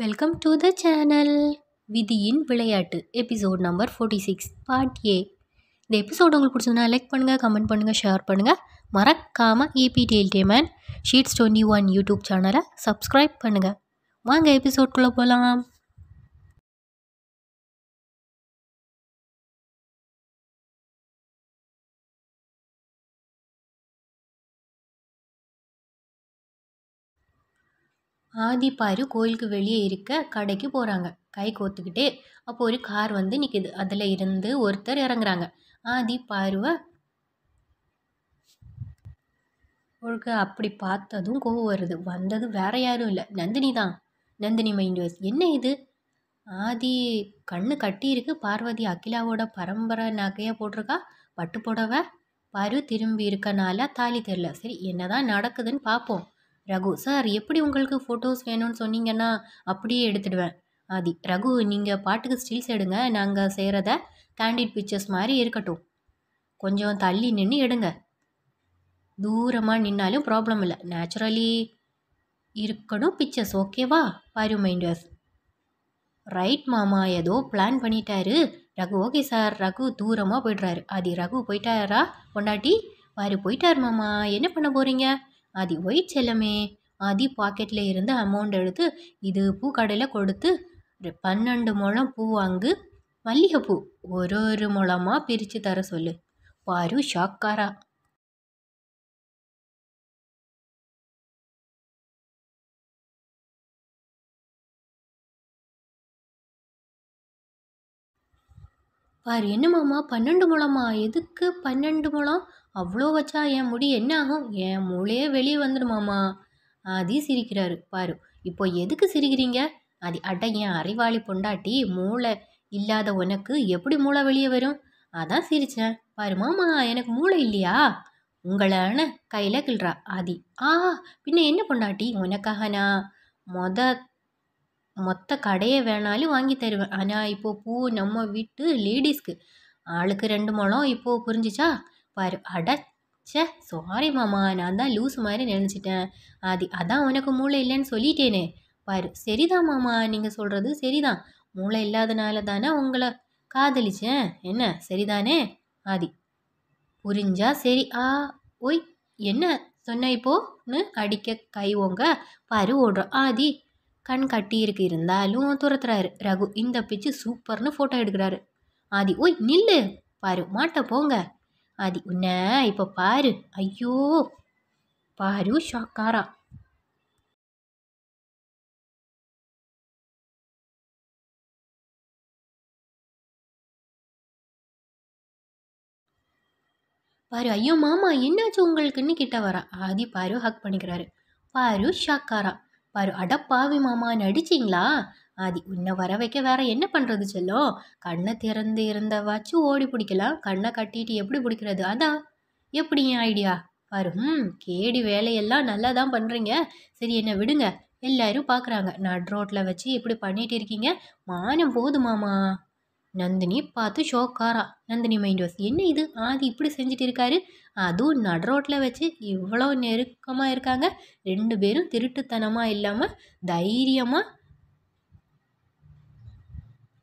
Welcome to the channel விதியின் விளையாட்டு episode number forty six part A இந்த episode உங்களுக்கு பிடிச்சதுன்னா லைக் பண்ணுங்கள் கமெண்ட் பண்ணுங்கள் ஷேர் பண்ணுங்கள் மறக்காமல் AB man sheets twenty one YouTube சேனலை சப்ஸ்கிரைப் பண்ணுங்கள் வாங்க எபிசோட்குள்ளே போகலாம் ஆதி கோயிலுக்கு வெளியே இருக்க கடைக்கு போகிறாங்க கை கோத்துக்கிட்டே அப்போ ஒரு கார் வந்து நிற்கிது அதில் இருந்து ஒருத்தர் இறங்குறாங்க. ஆதி பாருவை அவருக்கு அப்படி பார்த்ததும் கோவம் வருது. வந்தது வேற யாரும் இல்லை. நந்தினி தான். நந்தினி மைண்ட் வாய்ஸ் என்ன இது? ஆதி கண்ணு கட்டியிருக்கு பார்வதி அகிலாவோட பரம்பரை நகையை போட்டிருக்கா? பட்டு புடவை? பரு திரும்பி இருக்கனால தாலி தெரில சரி என்னதான் நடக்குதுன்னு பார்ப்போம் ரகு சார் எப்படி உங்களுக்கு ஃபோட்டோஸ் வேணும்னு சொன்னீங்கன்னா அப்படியே எடுத்துடுவேன். ஆதி ரகு நீங்கள் பாட்டுக்கு ஸ்டில்ஸ் எடுங்க. நாங்கள் செய்கிறத கேண்டிட் பிக்சர்ஸ் மாதிரி இருக்கட்டும். கொஞ்சம் தள்ளி நின்று எடுங்க. தூரமாக நின்னாலும் ப்ராப்ளம் இல்லை. நேச்சுரலி இருக்கணும் பிக்சர்ஸ் ஓகேவா பாரு மைண்டர்ஸ் ரைட் மாமா. ஏதோ பிளான் பண்ணிட்டாரு. Raghu okay sir. ரகு தூரமாக போய்ட்றாரு. ஆதி ரகு போயிட்டாரா? பொண்டாட்டி? பாரு போயிட்டார் மாமா? என்ன பண்ண போகிறீங்க ஆதி ஒயிட் செல்லமே ஆதி பாக்கெட்டில் இருந்து அமௌண்ட் எடுத்து இது பூ கடையில் கொடுத்து பன்னெண்டு முழம் பூ வாங்கு மல்லிகைப்பூ ஒரு ஒரு முழமாக பிரித்து தர சொல்லு. பாரு ஷாக்காரா பார் என்ன மாமா? பன்னெண்டு முழமா? எதுக்கு பன்னெண்டு முழம்? அவ்வளோ வச்சா என் முடி என்ன ஆகும்? என் மூளையே வெளியே வந்துடுமாமா ஆதி சிரிக்கிறாரு. பாரு இப்போ எதுக்கு சிரிக்கிறீங்க? அது அட என் அறிவாளி பொண்டாட்டி மூளை இல்லாத உனக்கு எப்படி மூளை வெளியே வரும்? அதான் சிரிச்சேன். பாரு மாமா எனக்கு மூளை இல்லையா? உங்களான கையில் கிள்றா ஆதி. ஆ பின்ன என்ன பொண்டாட்டி? உனக்காகனா? மொத மொத்த கடையை வேணாலும் வாங்கி தருவேன். ஆனால் இப்போது பூ நம்ம வீட்டு லேடிஸ்க்கு ஆளுக்கு ரெண்டு முழம் இப்போது புரிஞ்சிச்சா? பாரு அடச்சே சாரி மாமா நான் தான் லூஸ் மாதிரி நினச்சிட்டேன். ஆதி அதான் உனக்கு மூளை இல்லைன்னு சொல்லிட்டேனே. பாரு சரிதான் மாமா நீங்கள் சொல்கிறது சரிதான். மூளை இல்லாதனால தானே உங்களை காதலிச்சேன். என்ன சரிதானே? ஆதி புரிஞ்சா சரி. ஆ ஒய் என்ன சொன்ன இப்போன்னு அடிக்க கை ஓங்க. பாரு ஓடுறோம் ஆதி கண் கட்டியிருக்கு இருந்தாலும் துரத்துறாரு. ரகு இந்த பிச்சு சூப்பர்னு ஃபோட்டோ எடுக்கிறாரு. ஆதி ஓய் நில்லு. பாரு மாட்ட போங்க. ஆதி உன்ன இப்போ பாரு. ஐயோ. பாரு ஷாக்காரா. பாரு ஐயோ மாமா என்னாச்சு உங்களுக்குன்னு கிட்ட வரா. ஆதி பாரு ஹக் பண்ணிக்கிறாரு. பாரு ஷாக்காரா. பாரு அடப்பாவி மாமா நடிச்சிங்களா ஆதி உன்னை வர வைக்க வேற என்ன பண்ணுறது செல்லும் கண்ணை திறந்து இருந்தவாச்சு ஓடி பிடிக்கலாம். கண்ணை கட்டிட்டு எப்படி பிடிக்கிறது? அதான். எப்படி என் ஐடியா பாரு ம் கேடி வேலையெல்லாம் நல்லா தான் பண்ணுறீங்க சரி என்ன விடுங்க. எல்லாரும் பார்க்குறாங்க நட் ரோட்டில் வச்சு இப்படி பண்ணிட்டு இருக்கீங்க. மானம் போதுமாமா நந்தினி பார்த்து ஷோக்காரா நந்தினி மைண்ட் வாஸ் என்ன இது? ஆதி இப்படி செஞ்சுட்டு இருக்காரு? அதுவும் நடு ரோட்டில் வச்சு இவ்வளோ நெருக்கமாக இருக்காங்க. ரெண்டு பேரும் திருட்டுத்தனமாக இல்லாமல் தைரியமாக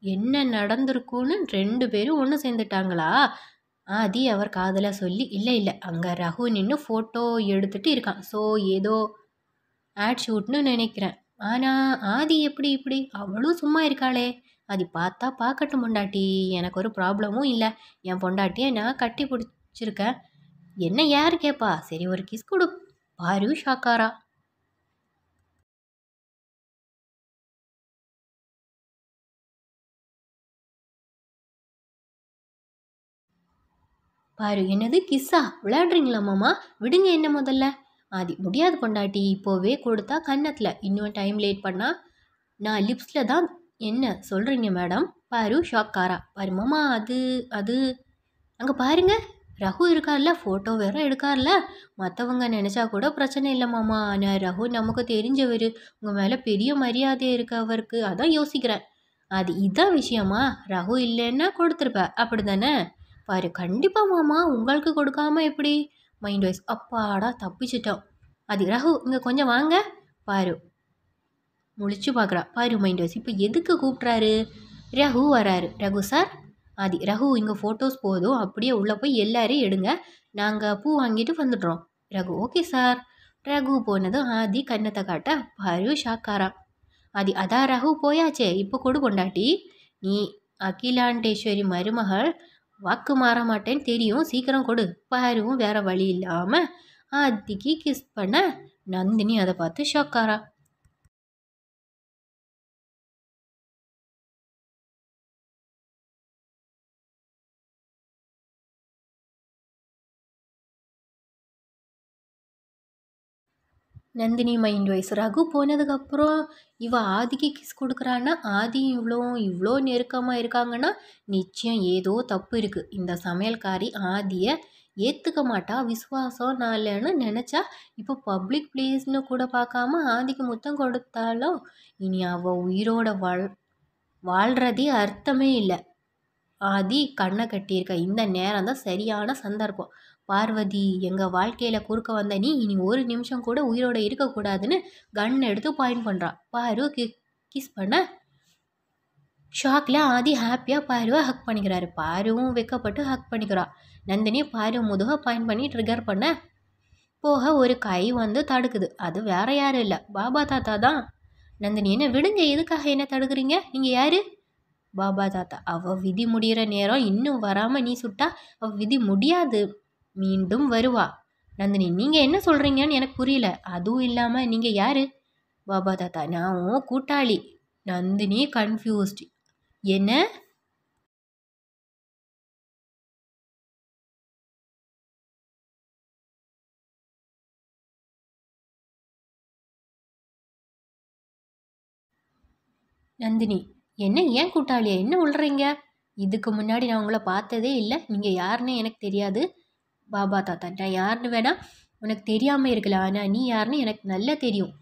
என்ன நடந்திருக்குன்னு ரெண்டு பேரும் ஒன்று சேர்ந்துட்டாங்களா? ஆதி அவர் காதலாக சொல்லி இல்லை இல்லை. அங்கே ரகு நின்று ஃபோட்டோ எடுத்துகிட்டு இருக்கான். ஸோ ஏதோ ஆட் ஷூட்னு நினைக்கிறேன். ஆனால் ஆதி எப்படி இப்படி? அவளும் சும்மா இருக்காளே. அது பார்த்தா பார்க்கட்டும் பொண்டாட்டி. எனக்கு ஒரு ப்ராப்ளமும் இல்லை. என் பொண்டாட்டியை நான் கட்டி பிடிச்சிருக்கேன். என்ன யார் கேட்பா சரி ஒரு கிஸ் கொடு. பாரு ஷாக்காரா பாரு என்னது கிஸ்ஸா விளையாடுறீங்களா மாமா? விடுங்க என்ன முதல்ல. அது முடியாது பொண்டாட்டி. இப்போவே கொடுத்தா கன்னத்தில். இன்னும் டைம் லேட் பண்ணால் நான் லிப்ஸில் தான் என்ன சொல்கிறீங்க மேடம்? பாரு ஷாக்காரா பாரு மாமா அது அது. அங்கே பாருங்க. ரகு இருக்கார்ல ஃபோட்டோ வேற எடுக்கார்ல. மற்றவங்க நினச்சா கூட பிரச்சனை இல்லை மாமா. ஆனால் ரகு நமக்கு தெரிஞ்சவர். உங்கள் மேலே பெரிய மரியாதை இருக்கு அவருக்கு. அதான் யோசிக்கிறேன். அது இதான் விஷயமா? ரகு இல்லைன்னா கொடுத்துருப்ப. அப்படி தானே பாரு கண்டிப்பாக மாமா. உங்களுக்கு கொடுக்காம எப்படி? மைண்ட் வைஸ் அப்பாடா தப்பிச்சிட்டோம். அது ரகு இங்கே கொஞ்சம் வாங்க. பாரு முழிச்சு பார்க்குறா. பாரு மைண்ட் வாய்ஸ் இப்போ எதுக்கு கூப்பிட்றாரு? ரகு வராரு. ரகு சார் ஆதி ரகு இங்கே ஃபோட்டோஸ் போதும். அப்படியே உள்ளே போய் எல்லாரையும் எடுங்க. நாங்கள் பூ வாங்கிட்டு வந்துடுறோம். ரகு ஓகே சார் ரகு போனதும் ஆதி கன்னத்தை காட்ட பாரு ஷாக்காரா ஆதி அதான் ரகு போயாச்சே. இப்போ கொடு கொண்டாட்டி நீ அகிலாண்டேஸ்வரி மருமகள். வாக்கு மாற மாட்டேன்னு தெரியும். சீக்கிரம் கொடு. பாருவும் வேற வழி இல்லாமல் ஆதிக்கு கிஸ் பண்ண நந்தினி அதை பார்த்து ஷாக்காரா நந்தினி மைண்ட் வைஸ் ரகு போனதுக்கப்புறம் இவ ஆதிக்கு கிஸ் கொடுக்குறான்னா ஆதி இவ்வளோ இவ்வளோ நெருக்கமாக இருக்காங்கன்னா நிச்சயம் ஏதோ தப்பு இருக்குது இந்த சமையல்காரி ஆதியை ஏற்றுக்க மாட்டா விசுவாசம் நான் இல்லைன்னு நினச்சா இப்போ பப்ளிக் பிளேஸ்னு கூட பார்க்காம ஆதிக்கு முத்தம் கொடுத்தாலும் இனி அவள் உயிரோட வாழ் வாழ்கிறதே அர்த்தமே இல்லை. ஆதி கண்ணை கட்டியிருக்க. இந்த நேரம் தான் சரியான சந்தர்ப்பம். பார்வதி எங்கள் வாழ்க்கையில் குறுக்க வந்த நீ இனி ஒரு நிமிஷம் கூட உயிரோட இருக்கக்கூடாதுன்னு கன் எடுத்து பாயிண்ட் பண்ணுறா பாரு கி கிஸ் பண்ண. ஷாக்கில் ஆதி ஹாப்பியாக பாருவை ஹக் பண்ணிக்கிறாரு. பாருவும் வெக்கப்பட்டு ஹக் பண்ணிக்கிறா. நந்தினி பாரு முதுக பாயிண்ட் பண்ணி ட்ரிகர் பண்ண. போக ஒரு கை வந்து தடுக்குது. அது வேற யாரும் இல்லை. பாபா தாத்தா தான். நந்தினி என்ன விடுங்க எதுக்காக என்ன தடுக்கிறீங்க? நீங்கள் யார்? பாபா தாத்தா அவள் விதி முடிகிற நேரம் இன்னும் வராமல் நீ சுட்டா அவள் விதி முடியாது. மீண்டும் வருவா. நந்தினி நீங்கள் என்ன சொல்கிறீங்கன்னு எனக்கு புரியல. அதுவும் இல்லாமல் நீங்கள் யார்? பாபா தாத்தா நான் உன் கூட்டாளி. நந்தினி கன்ஃபியூஸ்டு என்ன? நந்தினி என்ன ஏன் கூட்டாளியா? என்ன உள்றீங்க? இதுக்கு முன்னாடி நான் உங்களை பார்த்ததே இல்லை. நீங்கள் யாருன்னு எனக்கு தெரியாது. பாபா தாத்தா நான் யாருன்னு வேணால் உனக்கு தெரியாமல் இருக்கலாம். ஆனால் நீ யாருன்னு எனக்கு நல்லா தெரியும்.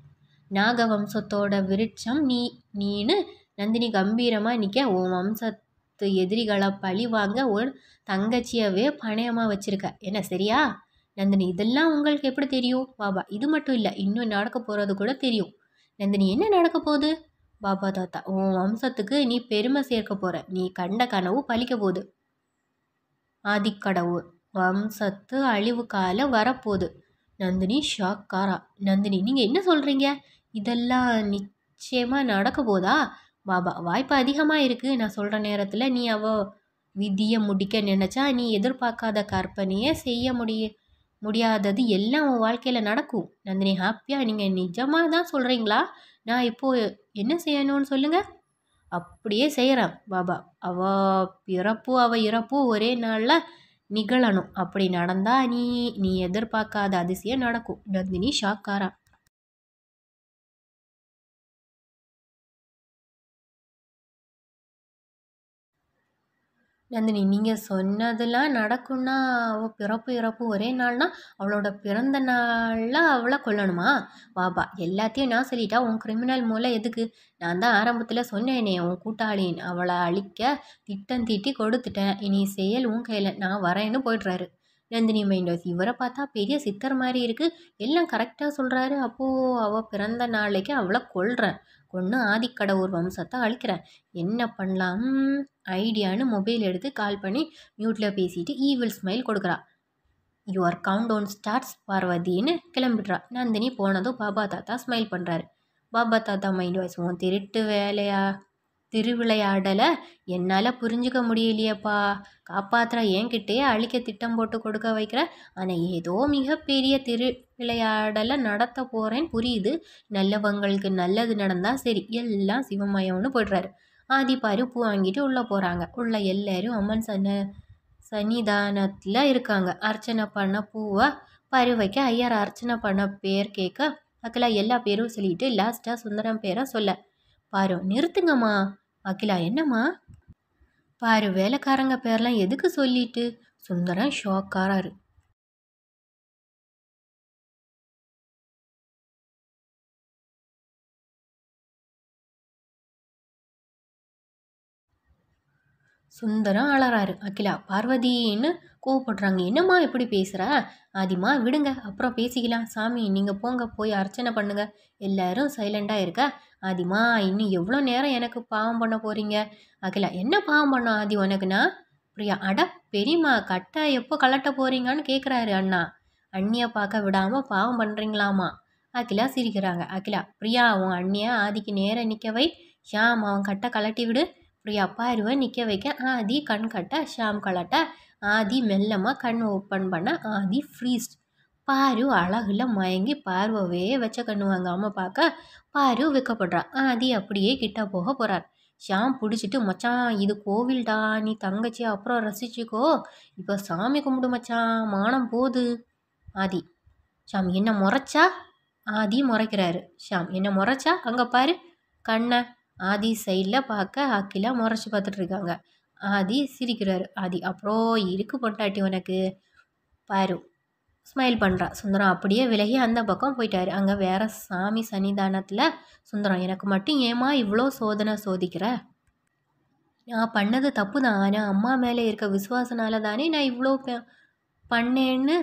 நாக வம்சத்தோட விருட்சம் நீ நீனு நந்தினி கம்பீரமாக நிற்க உன் வம்சத்து எதிரிகளை பழி வாங்க ஒரு தங்கச்சியவே பணையமாக வச்சுருக்க. என்ன சரியா? நந்தினி இதெல்லாம் உங்களுக்கு எப்படி தெரியும்? பாபா இது மட்டும் இல்லை இன்னும் நடக்க போகிறது கூட தெரியும். நந்தினி என்ன நடக்க போகுது? பாபா தாத்தா உன் வம்சத்துக்கு நீ பெருமை சேர்க்க போகிற நீ கண்ட கனவு பழிக்க போகுது. ஆதிக்கடவு வம்சத்து அழிவு காலம் வரப்போகுது. நந்தினி ஷாக்காரா நந்தினி நீங்கள் என்ன சொல்கிறீங்க இதெல்லாம் நிச்சயமாக நடக்க போதா? பாபா வாய்ப்பு அதிகமாக இருக்குது நான் சொல்கிற நேரத்தில் நீ அவ விதியை முடிக்க நினச்சா நீ எதிர்பார்க்காத கற்பனையை செய்ய முடிய முடியாதது எல்லாம் உன் வாழ்க்கையில் நடக்கும். நந்தினி ஹாப்பியாக நீங்கள் நிஜமாக தான் சொல்கிறீங்களா நான் இப்போது என்ன செய்யணும்னு சொல்லுங்க? அப்படியே செய்கிறேன் பாபா. அவ பிறப்பு அவ இறப்பு ஒரே நாளில் நிகழணும். அப்படி நடந்தால் நீ நீ எதிர்பார்க்காத அதிசயம் நடக்கும். நந்தினி ஷாக்காரா நந்தினி நீங்கள் சொன்னதெல்லாம் நடக்கும்னா அவள் பிறப்பு இறப்பு ஒரே நாள்னா அவளோட பிறந்த நாளில் அவளை கொல்லணுமா? வாபா எல்லாத்தையும் நான் சொல்லிட்டா உன் கிரிமினல் மூலம் எதுக்கு? நான் தான் ஆரம்பத்தில் சொன்னேனே உன் கூட்டாளின் அவளை அழிக்க திட்டம் தீட்டி கொடுத்துட்டேன். இனி செயல் உன் கையில். நான் வரேன்னு போய்ட்றாரு. நந்தினி மைண்டோஸ் இவரை பார்த்தா பெரிய சித்தர் மாதிரி இருக்குது எல்லாம் கரெக்டாக சொல்கிறாரு அப்போது அவள் பிறந்த நாளைக்கு அவளை கொள்கிறேன் கொன்று ஆதிக்கடவுர் வம்சத்தை அழிக்கிறேன். என்ன பண்ணலாம்? ஐடியான்னு மொபைல் எடுத்து கால் பண்ணி மியூட்டில் பேசிட்டு ஈவில் ஸ்மைல் கொடுக்குறா. யுவர் கவுண்ட் டவுன் ஸ்டார்ட்ஸ் பார்வதின்னு கிளம்பிடுறா. நந்தினி போனதும் பாபா தாத்தா ஸ்மைல் பண்ணுறாரு பாபா தாத்தா மைண்ட் வாய்ஸ் உன் திருட்டு வேலையா? திருவிளையாடலை என்னால் புரிஞ்சுக்க முடியலையேப்பா. காப்பாத்துற என்கிட்டயே அழிக்க திட்டம் போட்டு கொடுக்க வைக்கிற. ஆனால் ஏதோ மிகப்பெரிய திருவிளையாடலை நடத்த போகிறேன்னு புரியுது. நல்லவங்களுக்கு நல்லது நடந்தால் சரி எல்லாம் சிவமயம்னு போய்ட்றாரு. ஆதிப்பாரு பூ வாங்கிட்டு உள்ளே போகிறாங்க உள்ள எல்லாரும் அம்மன் சன்ன சன்னிதானத்தில் இருக்காங்க. அர்ச்சனை பண்ண பூவை பருவைக்கு ஐயர் அர்ச்சனை பண்ண பேர் கேட்க அகிலா எல்லா பேரும் சொல்லிட்டு லாஸ்ட்டாக சுந்தரம் பேரை சொல்ல பாரு நிறுத்துங்கம்மா. அகிலா என்னம்மா? பாரு வேலைக்காரங்க பேர்லாம் எதுக்கு சொல்லிட்டு சுந்தரம் ஷாக்காராரு சுந்தரம் அலறாரு அகிலா பார்வதின்னு கோவப்படுறாங்க என்னம்மா இப்படி பேசுகிற ஆதிமா விடுங்க அப்புறம் பேசிக்கலாம். சாமி நீங்கள் போங்க போய் அர்ச்சனை பண்ணுங்க. எல்லாரும் சைலண்டாக இருக்க. ஆதிமா இன்னும் எவ்வளோ நேரம் எனக்கு பாவம் பண்ண போகிறீங்க அகிலா என்ன பாவம் பண்ணோம் ஆதி உனக்குண்ணா பிரியா அட பெரியம்மா கட்டை எப்போ கலட்ட போகிறீங்கன்னு கேட்குறாரு அண்ணா. அண்ணியை பார்க்க விடாமல் பாவம் பண்ணுறீங்களாமா அகிலா சிரிக்கிறாங்க. அகிலா பிரியா உன் அண்ணியை ஆதிக்கு நேரம் நிற்கவை ஷாம் அவன் கட்டை கலட்டி விடு. பிரியா பார்வை நிற்க வைக்க. ஆதி கண் கட்ட ஷாம் கலட்ட. ஆதி மெல்லமாக கண் ஓப்பன் பண்ண. ஆதி ஃப்ரீஸ்ட் பாரு அழகில் மயங்கி பார்வையே வச்ச கண்ணு வாங்காமல் பார்க்க. பாரு வைக்கப்படுறா. ஆதி அப்படியே கிட்ட போக போகிறார் ஷாம் பிடிச்சிட்டு மச்சான் இது கோவில்டா. நீ தங்கச்சி அப்புறம் ரசிச்சுக்கோ. இப்போ சாமி கும்பிடு மச்சான். மானம் போது ஆதி ஷாம் என்ன முறைச்சா? ஆதி முறைக்கிறாரு. ஷாம் என்ன முறைச்சா? அங்கே பாரு. கண்ணை. ஆதி சைடில் பார்க்க அக்கிலா முறைச்சி பார்த்துட்ருக்காங்க ஆதி சிரிக்கிறாரு. ஆதி அப்புறம் இருக்கு பொண்டாட்டி உனக்கு? பாரு ஸ்மைல் பண்ணுறா சுந்தரம் அப்படியே விலகி அந்த பக்கம் போயிட்டாரு. அங்கே வேற சாமி சன்னிதானத்தில் சுந்தரம் எனக்கு மட்டும் ஏமா இவ்வளோ சோதனை சோதிக்கிற? நான் பண்ணது தப்பு தான் ஆனால் அம்மா மேலே இருக்க விசுவாசனால தானே நான் இவ்வளோ பண்ணேன்னு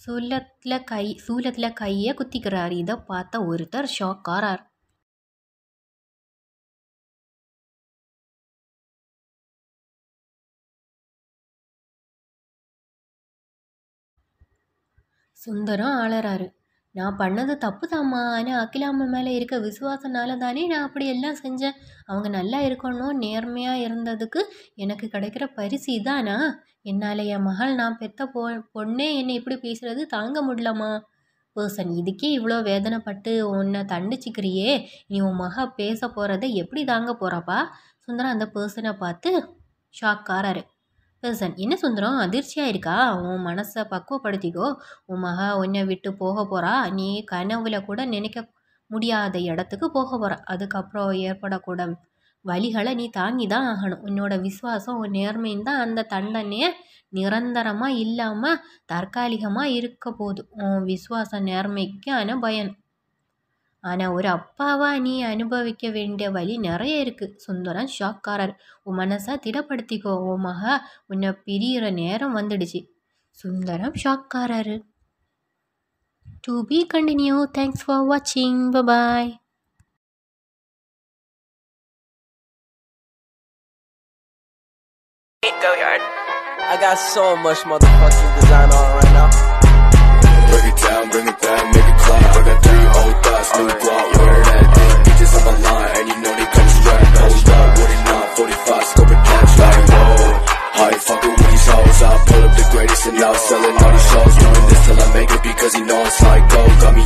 சூலத்தில் கை சூலத்தில் கையை குத்திக்கிறார். இதை பார்த்த ஒருத்தர் ஷாக்காரார் சுந்தரம் ஆளறாரு. நான் பண்ணது தப்பு தாம்மா ஆனால் அகிலாம்மா மேலே இருக்க விசுவாசனால தானே நான் அப்படி எல்லாம் செஞ்சேன். அவங்க நல்லா இருக்கணும் நேர்மையாக இருந்ததுக்கு எனக்கு கிடைக்கிற பரிசு இதானா? என்னால் என் மகள் நான் பெத்த பொ பொண்ணே என்னை இப்படி பேசுகிறது தாங்க முடியலம்மா. பர்சன் இதுக்கே இவ்வளோ வேதனைப்பட்டு உன்னை தண்டிச்சிக்கிறியே. நீ உன் மக பேச போகிறத எப்படி தாங்க போகிறப்பா சுந்தரம் அந்த பர்சனை பார்த்து ஷாக் பர்சன் என்ன சுந்தரம்? அதிர்ச்சியாக இருக்கா? உன் மனசை பக்குவப்படுத்திக்கோ. உன் மகா உன்னை விட்டு போக போகிறா நீ கனவுல கூட நினைக்க முடியாத இடத்துக்கு போக போகிற அதுக்கப்புறம் ஏற்படக்கூட வழிகளை நீ தாங்கி தான் ஆகணும். உன்னோட விசுவாசம் உன் நேர்மையும் தான் அந்த தண்டனையை நிரந்தரமாக இல்லாமல் தற்காலிகமாக இருக்க போகுது. உன் விசுவாச நேர்மைக்கான பயன். ஆனால் ஒரு அப்பாவா நீ அனுபவிக்க வேண்டிய வழி நிறைய இருக்குது சுந்தரம் ஷாக்காரர் உன் மனசை திடப்படுத்திக்கோ ஓ மகா உன்னை பிரியிற நேரம் வந்துடுச்சு. Sundaram ஷாக்காரர் to be continue thanks for வாட்சிங் bye Go yard. I got so much motherfucking design on right now. Break it down, bring it make it clap. I got three old thoughts, new guap, where that thing? Bitches on my line, and you know they come strapped. Hold up, what it not, 45, scope and catch like, whoa. I ain't fucking with these hoes, I pull up the greatest and now selling all these shows. Doing this till I make it because he know it's like gold. Got me